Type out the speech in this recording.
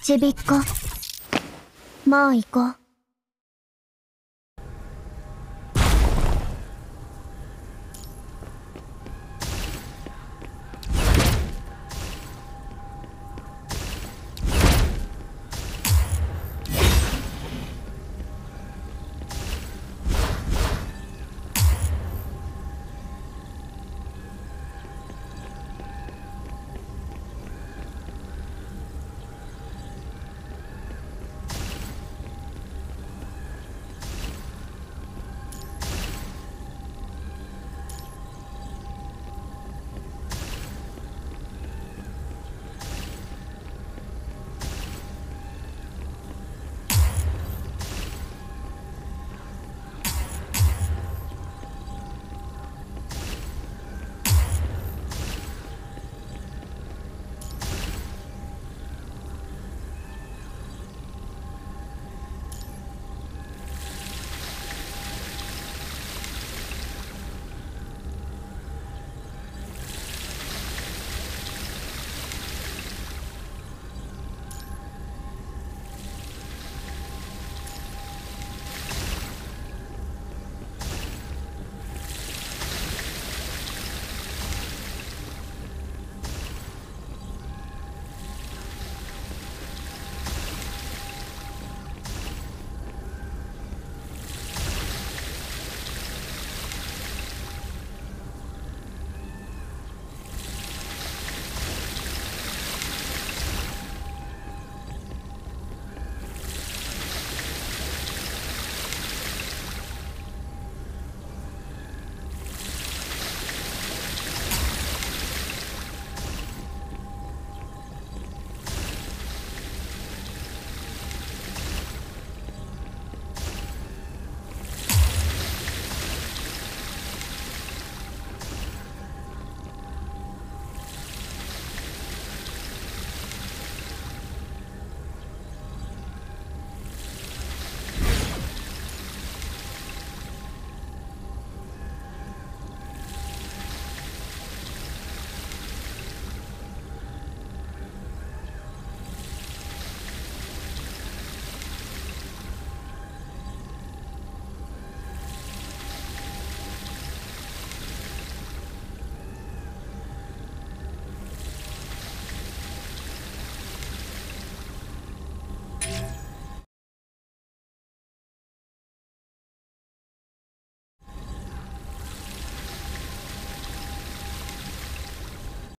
ちびっこ。もう行こう。